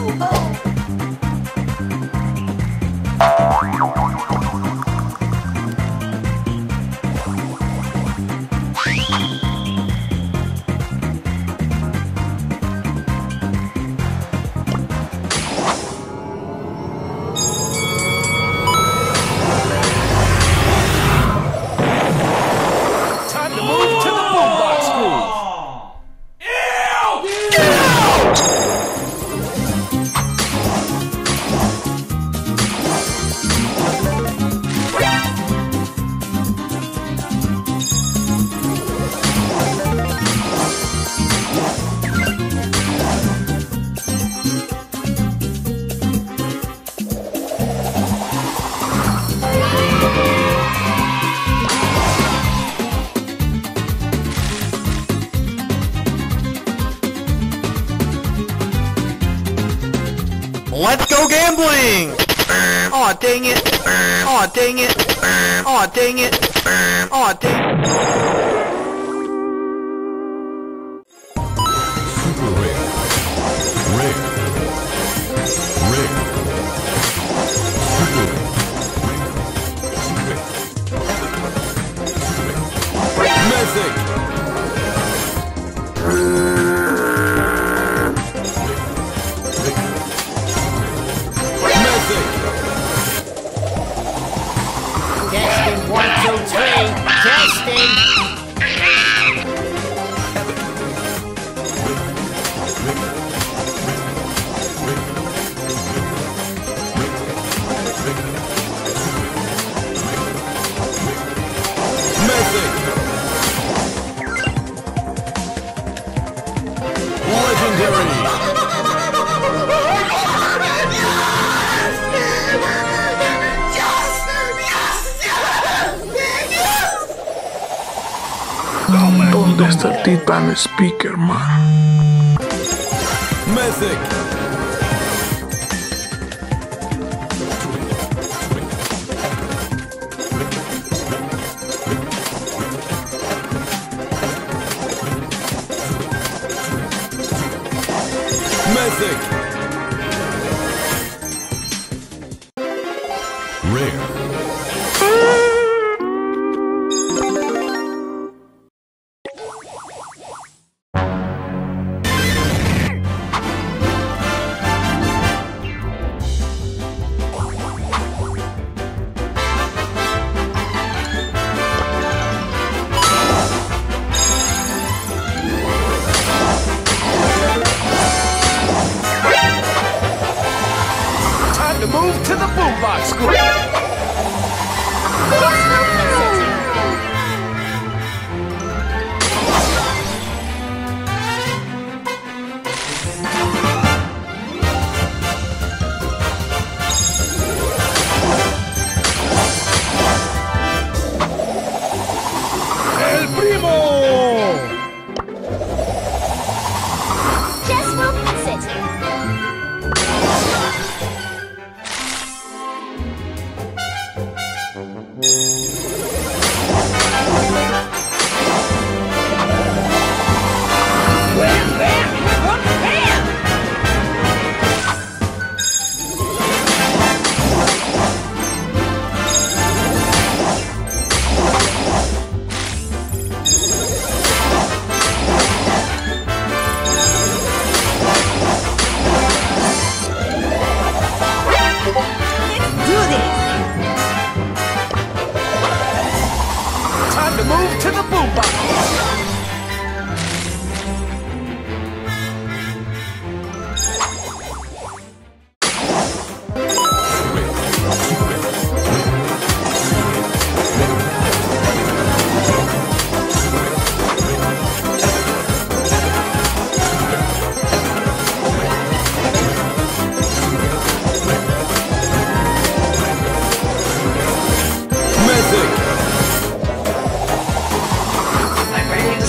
Time Let's go gambling! Aw, dang it! Aw, dang it! Aw, dang it! Aw, dang Super No me contesta el Titan Speaker, man. Mythic. The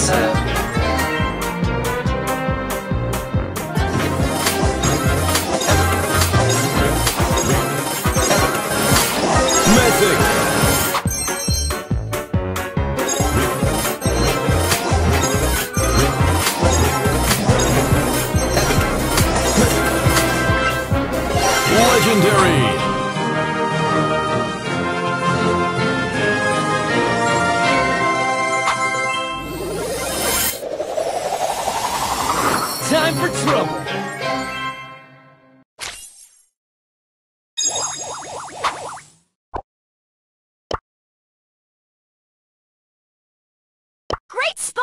yourself. for trouble. Great spot!